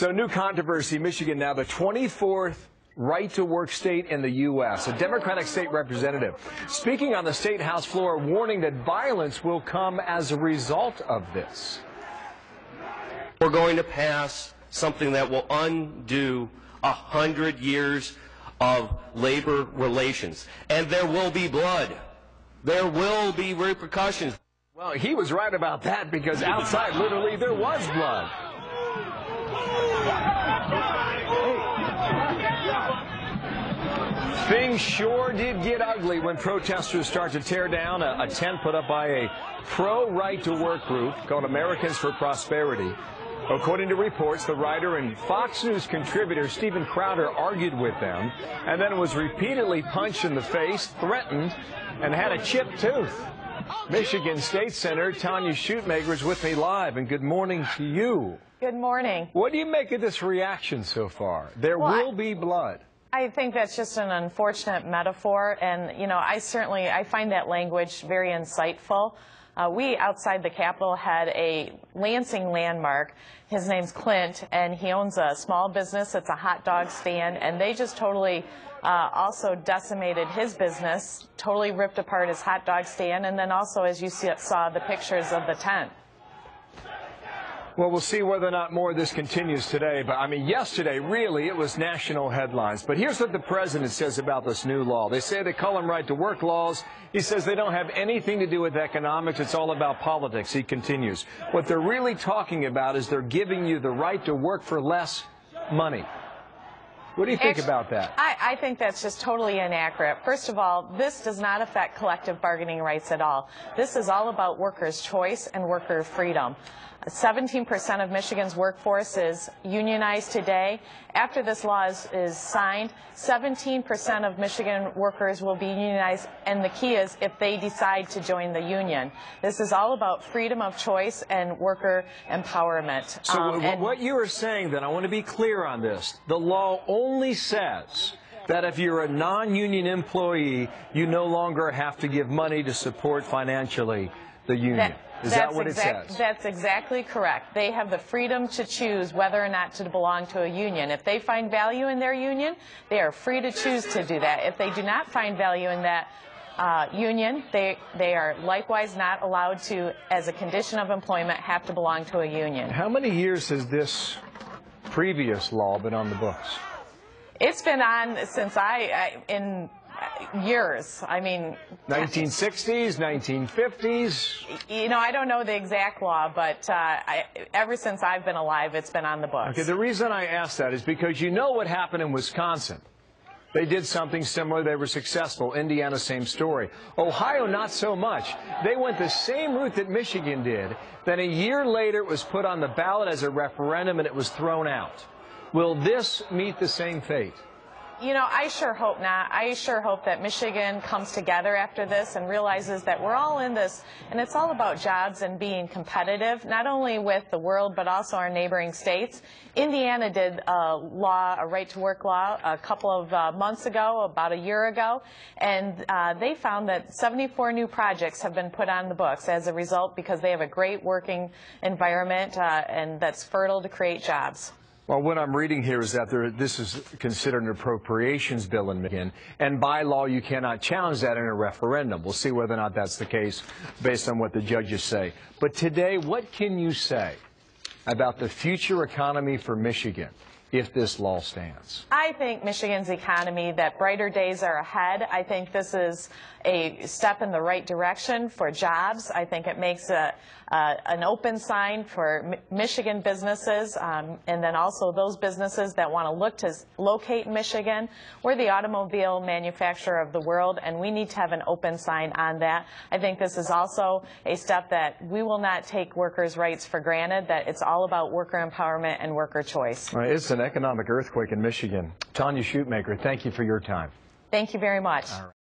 So, new controversy Michigan now the 24th right to work state in the U.S. A Democratic state representative speaking on the state house floor, warning that violence will come as a result of this. We're going to pass something that will undo a hundred years of labor relations. And there will be blood. There will be repercussions. Well, he was right about that because outside, literally, there was blood. Things sure did get ugly when protesters started to tear down a, a tent put up by a pro right to work group called Americans for Prosperity. According to reports, the writer and Fox News contributor Steven Crowder argued with them and then was repeatedly punched in the face, threatened, and had a chipped tooth. Michigan State Senator Tonya Schuitmaker is with me live, and good morning to you. Good morning. What do you make of this reaction so far? There Well, I- will be blood. I think that's just an unfortunate metaphor, and you know, I certainly I find that language very insightful. Uh, we outside the Capitol had a Lansing landmark. His name's Clint, and he owns a small business. It's a hot dog stand, and they just totally uh, also decimated his business, totally ripped apart his hot dog stand, and then also, as you see, saw the pictures of the tent. Well, we'll see whether or not more of this continues today. But I mean, yesterday, really, it was national headlines. But here's what the president says about this new law. They say they call them right to work laws. He says they don't have anything to do with economics. It's all about politics. He continues. What they're really talking about is they're giving you the right to work for less money. What do you think about that? I, I think that's just totally inaccurate. First of all, this does not affect collective bargaining rights at all. This is all about workers' choice and worker freedom. 17% of Michigan's workforce is unionized today. After this law is, is signed, 17% of Michigan workers will be unionized, and the key is if they decide to join the union. This is all about freedom of choice and worker empowerment. So Um, what you are saying then, I want to be clear on this. The law only says that if you're a non-union employee, you no longer have to give money to support financially the union. That- Is that that's what exact- it says? That's exactly correct. They have the freedom to choose whether or not to belong to a union. If they find value in their union, they are free to choose to do that. If they do not find value in that uh, union, they, they are likewise not allowed to, as a condition of employment, have to belong to a union. How many years has this previous law been on the books? It's been on since I, I in years. I mean, 1960s, 1950s? you know, I don't know the exact law, but uh, I, ever since I've been alive, it's been on the books. Okay, the reason I ask that is because you know what happened in Wisconsin. They did something similar. They were successful. Indiana, same story. Ohio, not so much. They went the same route that Michigan did. Then a year later, it was put on the ballot as a referendum and it was thrown out. Will this meet the same fate? You know, I sure hope not. I sure hope that Michigan comes together after this and realizes that we're all in this, and it's all about jobs and being competitive, not only with the world, but also our neighboring states. Indiana did a law, a right to work law, a couple of uh, months ago, about a year ago, and uh, they found that 74 new projects have been put on the books as a result because they have a great working environment uh, and that's fertile to create jobs. Well, what I'm reading here is that there, this is considered an appropriations bill in Michigan, and by law you cannot challenge that in a referendum. We'll see whether or not that's the case based on what the judges say. But today, what can you say about the future economy for Michigan if this law stands? I think Michigan's economy, that brighter days are ahead. I think this is a step in the right direction for jobs. I think it makes a, uh, an open sign for Mi- Michigan businesses um, and then also those businesses that want to look to locate in Michigan. We're the automobile manufacturer of the world and we need to have an open sign on that. I think this is also a step that we will not take workers' rights for granted, that it's all about worker empowerment and worker choice. All right, it's an economic earthquake in Michigan. Tonya Schuitmaker, thank you for your time. Thank you very much.